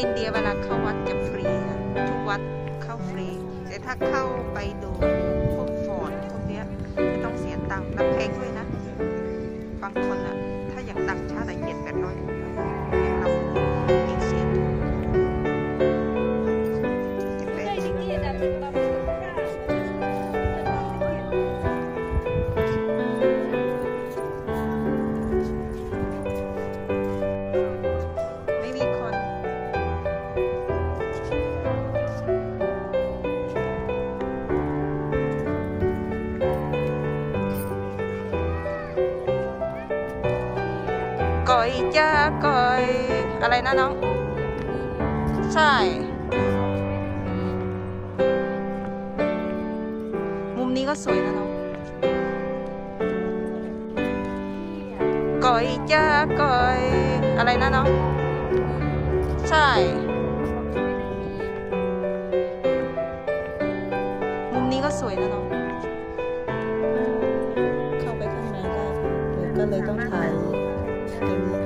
อินเดียเวลาเข้าวัดจะฟรีอะทุกวัดเข้าฟรี แต่ถ้าเข้าไปดูพวกฟอร์ดพวกเนี้ยจะต้องเสียตังค์แล้วแพงด้วยนะบางคนอะ ก่อยจ้าก่อย อะไรนะน้อง ใช่ มุมนี้ก็สวยนะน้องก่อยจ้าก่อย อะไรนะน้อง ใช่ มุมนี้ก็สวยนะน้องเข้าไปข้างในได้ก็เลยต้องถ่าย 对。